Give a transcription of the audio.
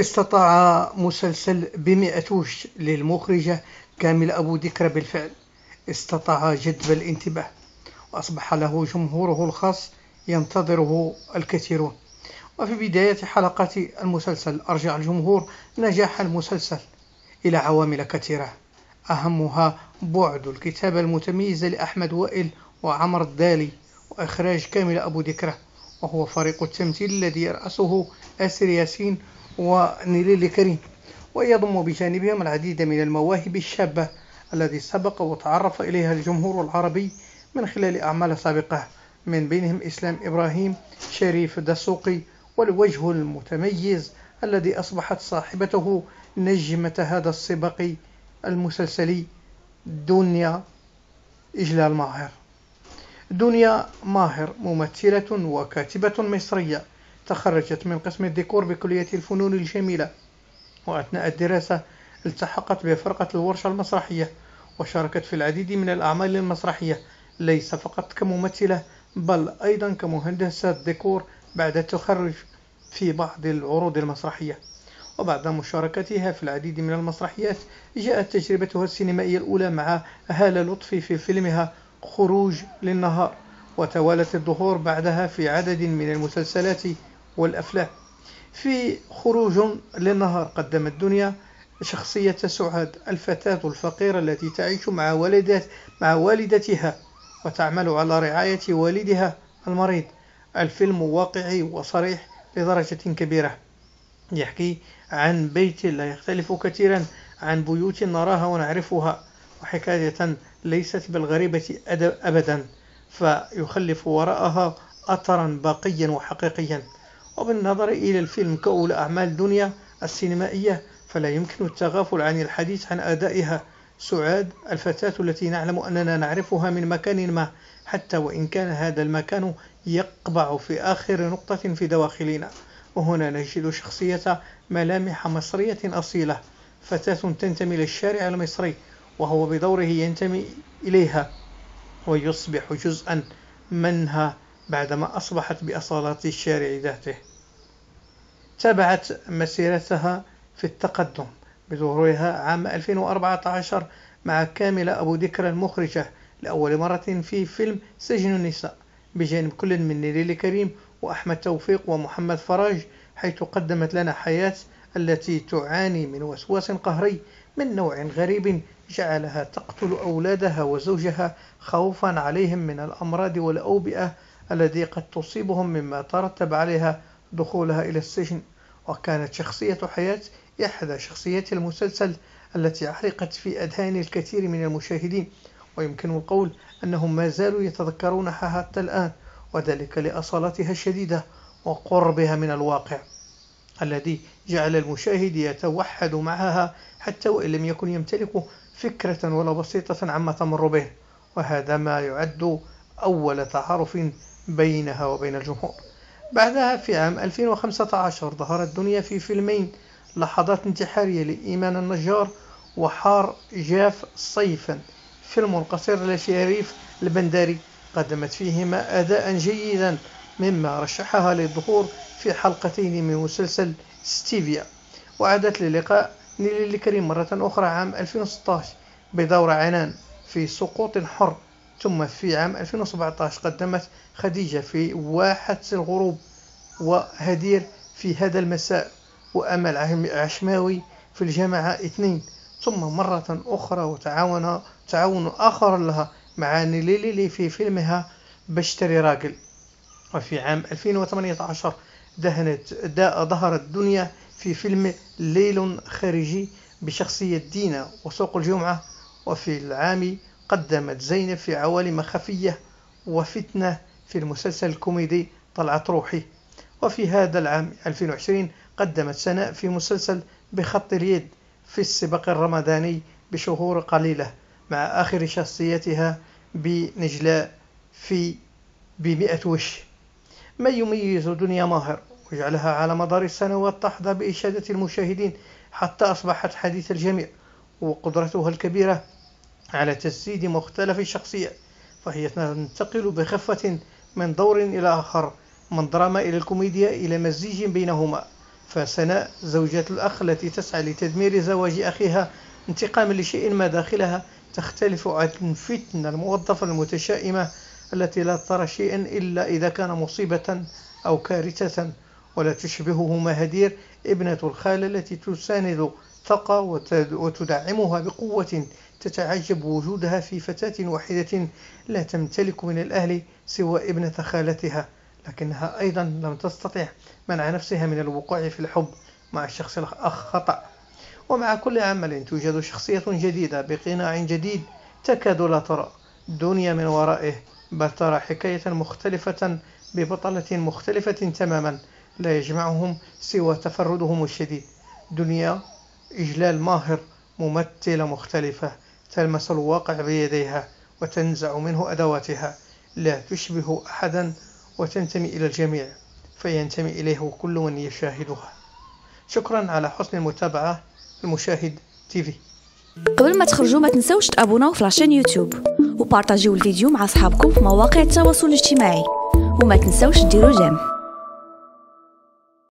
استطاع مسلسل بمئة وش للمخرجة كامل أبو ذكر بالفعل. استطاع جذب الانتباه وأصبح له جمهوره الخاص ينتظره الكثيرون. وفي بداية حلقات المسلسل أرجع الجمهور نجاح المسلسل إلى عوامل كثيرة. أهمها بعد الكتابة المتميزة لأحمد وائل وعمر الدالي وإخراج كامل أبو ذكره وهو فريق التمثيل الذي يرأسه آسر ياسين ونيليلي كريم ويضم بجانبهم العديد من المواهب الشابة الذي سبق وتعرف إليها الجمهور العربي من خلال أعمال سابقة من بينهم إسلام إبراهيم شريف دسوقي والوجه المتميز الذي أصبحت صاحبته نجمة هذا السباق المسلسلي دنيا إجلال ماهر. دنيا ماهر ممثلة وكاتبة مصرية تخرجت من قسم الديكور بكلية الفنون الجميلة وأثناء الدراسة التحقت بفرقة الورشة المسرحية وشاركت في العديد من الأعمال المسرحية ليس فقط كممثلة بل أيضا كمهندسة ديكور بعد التخرج في بعض العروض المسرحية. وبعد مشاركتها في العديد من المسرحيات جاءت تجربتها السينمائية الأولى مع هالة لطفي في فيلمها خروج للنهار وتوالت الظهور بعدها في عدد من المسلسلات والأفلام. في خروج للنهار قدمت دنيا شخصية سعاد الفتاة الفقيرة التي تعيش مع والدت مع والدتها وتعمل على رعاية والدها المريض. الفيلم واقعي وصريح لدرجة كبيرة. يحكي عن بيت لا يختلف كثيرا عن بيوت نراها ونعرفها وحكاية ليست بالغريبة أبدا فيخلف وراءها أثرا باقيا وحقيقيا. وبالنظر إلى الفيلم كأولى أعمال دنيا السينمائية فلا يمكن التغافل عن الحديث عن أدائها. سعاد الفتاة التي نعلم أننا نعرفها من مكان ما حتى وإن كان هذا المكان يقبع في آخر نقطة في دواخلنا. وهنا نجد شخصية ملامح مصرية أصيلة فتاة تنتمي للشارع المصري وهو بدوره ينتمي إليها ويصبح جزءا منها بعدما أصبحت بأصالات الشارع ذاته تابعت مسيرتها في التقدم بظهورها عام 2014 مع كاملة أبو ذكر المخرجة لأول مرة في فيلم سجن النساء بجانب كل من نيلي كريم وأحمد توفيق ومحمد فراج حيث قدمت لنا حياة التي تعاني من وسواس قهري من نوع غريب جعلها تقتل أولادها وزوجها خوفا عليهم من الأمراض والأوبئة التي قد تصيبهم مما ترتب عليها دخولها إلى السجن. وكانت شخصية حياة إحدى شخصيات المسلسل التي علقت في أذهان الكثير من المشاهدين. ويمكن القول أنهم ما زالوا يتذكرونها حتى الآن وذلك لأصالتها الشديدة وقربها من الواقع الذي جعل المشاهد يتوحد معها حتى وإن لم يكن يمتلك فكرة ولا بسيطة عما تمر به. وهذا ما يعد أول تعارف بينها وبين الجمهور. بعدها في عام 2015 ظهرت دنيا في فيلمين لحظات انتحارية لإيمان النجار وحار جاف صيفا. فيلم قصير لشريف البنداري قدمت فيهما أداء جيدا مما رشحها للظهور في حلقتين من مسلسل ستيفيا. وعادت للقاء نيلي كريم مرة أخرى عام 2016 بدور عنان في سقوط حر. ثم في عام 2017 قدمت خديجة في واحة الغروب وهدير في هذا المساء وأمل عشماوي في الجامعة اثنين. ثم مرة أخرى وتعاون تعاون آخر لها مع نيليلي في فيلمها بشتري راجل. وفي عام 2018 دهنت دا ظهرت دنيا في فيلم ليل خارجي بشخصية دينا وسوق الجمعة. وفي العام قدمت زينب في عوالم خفية وفتنة في المسلسل الكوميدي طلعت روحي. وفي هذا العام 2020 قدمت سناء في مسلسل بخط اليد في السباق الرمضاني بشهور قليلة مع آخر شخصيتها بنجلاء في بمئة وش. ما يميز دنيا ماهر؟ وجعلها على مدار السنوات تحظى بإشادة المشاهدين حتى أصبحت حديث الجميع وقدرتها الكبيرة على تجسيد مختلف الشخصيات فهي تنتقل بخفة من دور إلى آخر من دراما إلى الكوميديا إلى مزيج بينهما. فسناء زوجة الأخ التي تسعى لتدمير زواج أخيها انتقاما لشيء ما داخلها تختلف عن فتنة الموظفة المتشائمة التي لا ترى شيئا إلا إذا كان مصيبة أو كارثة ولا تشبههما هدير ابنة الخالة التي تساند ثقة وتدعمها بقوة تتعجب وجودها في فتاة واحدة لا تمتلك من الأهل سوى ابنة خالتها لكنها أيضا لم تستطع منع نفسها من الوقوع في الحب مع الشخص خطأ ومع كل عمل توجد شخصية جديدة بقناع جديد تكاد لا ترى. دنيا من ورائه بل ترى حكاية مختلفة ببطلة مختلفة تماما لا يجمعهم سوى تفردهم الشديد. دنيا إجلال ماهر ممثلة مختلفة تلمس الواقع بيديها وتنزع منه أدواتها. لا تشبه أحدا وتنتمي إلى الجميع فينتمي إليه كل من يشاهدها. شكرا على حسن المتابعة المشاهد TV قبل ما تخرجوا ما تنسوش تابوناو في la chaîne YouTube وبارطاجيو الفيديو مع أصحابكم في مواقع التواصل الاجتماعي. وما تنسوش ديروا جيم.